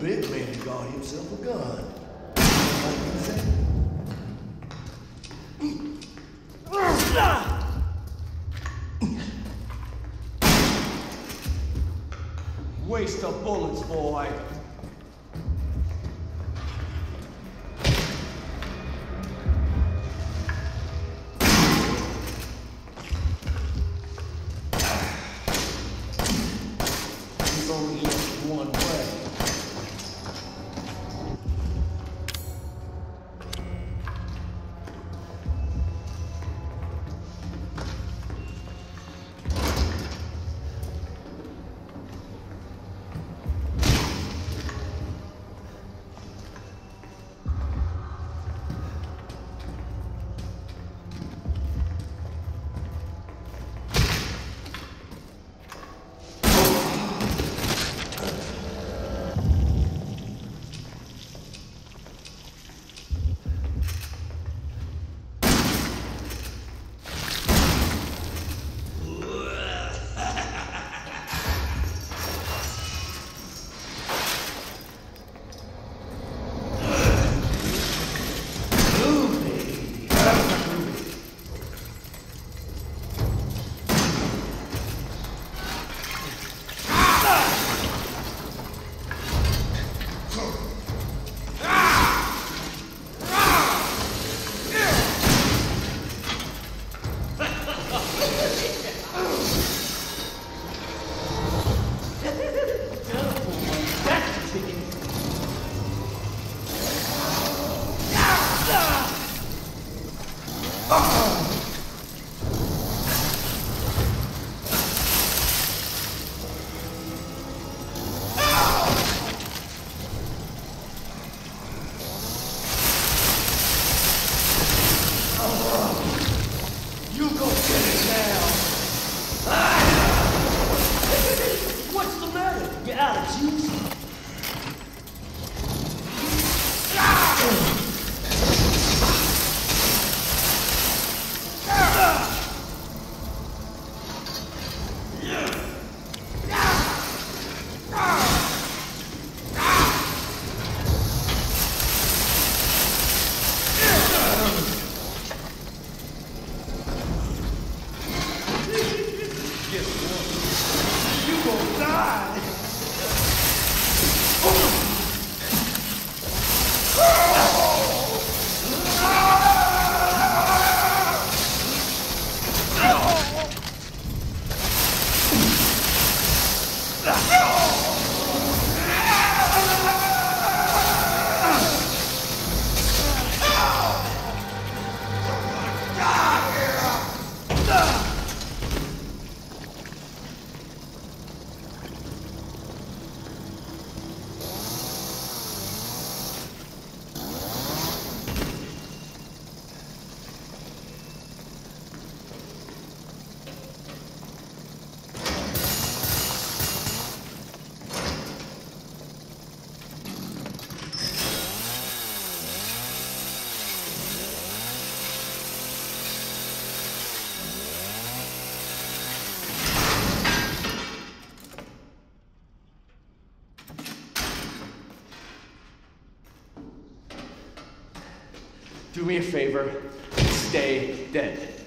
big man got himself a gun. Waste of bullets, boy. You No! Do me a favor, stay dead.